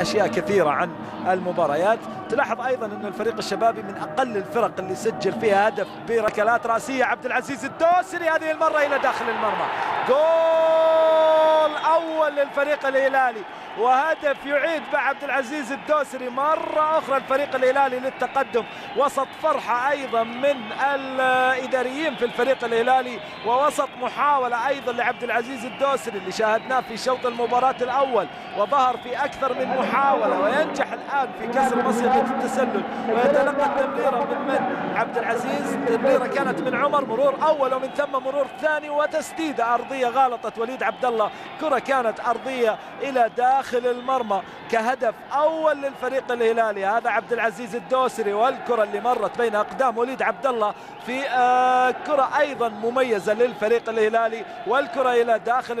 أشياء كثيرة عن المباريات. تلاحظ أيضا أن الفريق الشبابي من أقل الفرق اللي سجل فيها هدف بركلات راسية. عبد العزيز الدوسري هذه المرة إلى داخل المرمى. جول أول للفريق الهلالي. وهدف يعيد مع عبد العزيز الدوسري مرة أخرى الفريق الهلالي للتقدم. وسط فرحة أيضا من الإداريين في الفريق الهلالي ووسط محاولة أيضا لعبد العزيز الدوسري اللي شاهدناه في شوط المباراة الأول وظهر في أكثر من محاولة وينجح الآن في كسر مصيدة التسلل. ويتلقى التمريرة من من؟ عبد العزيز التمريرة كانت من عمر مرور أول ومن ثم مرور ثاني وتسديدة أرضية غالطت وليد عبد الله. كرة كانت أرضية إلى داخل المرمى كهدف أول للفريق الهلالي. هذا عبد العزيز الدوسري والكرة اللي مرت بين أقدام وليد عبد الله في آه كرة أيضا مميزة للفريق الهلالي والكرة إلى داخل المرمى